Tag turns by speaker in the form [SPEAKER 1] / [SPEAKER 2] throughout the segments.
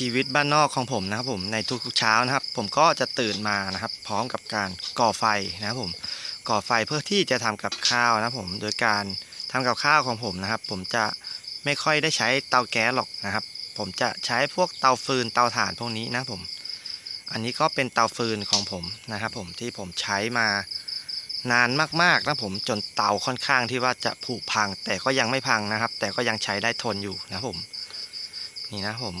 [SPEAKER 1] ชีวิตบ้านนอกของผมนะครับผมในทุกๆเช้านะครับ ผมก็จะตื่นมานะครับ พร้อมกับการก่อไฟนะครับผมก่อไฟเพื่อที่จะทำกับข้าวนะครับผมโดยการทำกับข้าวของผมนะครับ ผมจะไม่ค่อยได้ใช้เตาแก๊สหรอกนะครับ ผมจะใช้พวกเตาฟืนเตาถ่านพวกนี้นะผม อันนี้ก็เป็นเตาฟืนของผมนะครับผมที่ผมใช้มานานมากๆนะผมจนเตาค่อนข้างที่ว่าจะผุพัง แต่ก็ยังไม่พังนะครับ แต่ก็ยังใช้ได้ทนอยู่นะผม นี่นะผม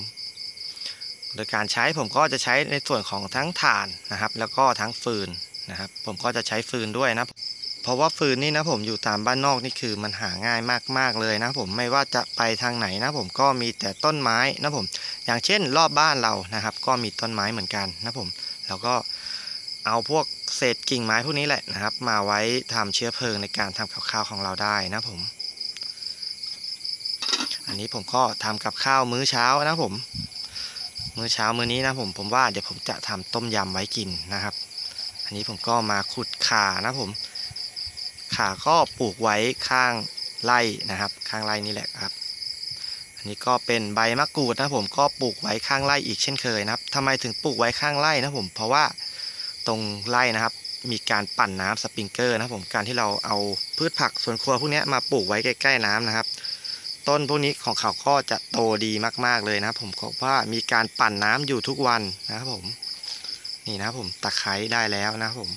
[SPEAKER 1] โดยการใช้ผมก็จะใช้ในส่วนของทั้งถ่านนะครับ แล้วก็ทั้งฟืนนะครับ ผมก็จะใช้ฟืนด้วยนะ เพราะว่าฟืนนี่นะผมอยู่ตามบ้านนอกนี่คือมันหาง่ายมากๆเลยนะผมไม่ว่าจะไปทางไหนนะผมก็มีแต่ต้นไม้นะผม อย่างเช่นรอบบ้านเรานะครับ ก็มีต้นไม้เหมือนกันนะผม แล้วก็เอาพวกเศษกิ่งไม้พวกนี้แหละนะครับ มาไว้ทำเชื้อเพลิงในการทำกับข้าวของเราได้นะผม อันนี้ผมก็ทำกับข้าวมื้อเช้านะผม มื้อเช้ามื้อนี้นะผมผมว่าเดี๋ยวผมจะทำต้มยำไว้กินนะครับ อันนี้ผมก็มาขุดขานะผมขาก็ปลูกไว้ข้างไร่นะครับ ข้างไร่นี่แหละครับ อันนี้ก็เป็นใบมะกรูดนะผมก็ปลูกไว้ข้างไร่อีกเช่นเคยนะครับทำไมถึงปลูกไว้ข้างไร่นะผมเพราะว่าตรงไร่นะครับมีการปั่นน้ำสปริงเกอร์นะครับผมการที่เราเอาพืชผักสวนครัวพวกนี้มาปลูกไว้ใกล้ ๆน้ำนะครับ ต้นพวกนี้ของเขาก็จะโตดีมาก ๆเลยนะครับผมก็ว่ามีการปั่นน้ำอยู่ทุกวันนะครับผม นี่นะครับผมตะไคร้ได้แล้วนะครับผม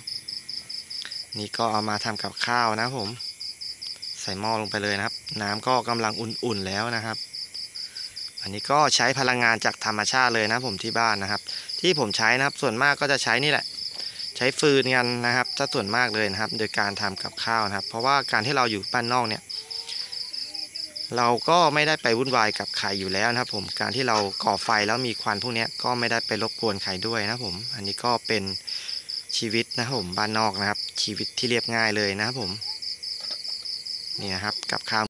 [SPEAKER 1] นี่ก็เอามาทำกับข้าวนะครับผม ใส่หม้อลงไปเลยนะครับ น้ำก็กำลังอุ่นๆแล้วนะครับ อันนี้ก็ใช้พลังงานจากธรรมชาติเลยนะผมที่บ้านนะครับ ที่ผมใช้นะครับส่วนมากก็จะใช้นี่แหละใช้ฟืนกันนะครับถ้าส่วนมากเลยนะครับ โดยการทำกับข้าวนะครับ เพราะว่าการที่เราอยู่บ้านนอกเนี่ย เราก็ไม่ได้ไปวุ่นวายกับใครอยู่แล้วนะครับผมการที่เราก่อไฟแล้วมีควันพวกนี้ก็ไม่ได้ไปรบกวนใครด้วยนะครับผม อันนี้ก็เป็นชีวิตนะครับผมบ้านนอกนะครับ ชีวิตที่เรียบง่ายเลยนะครับผมนี่นะครับกับข้าว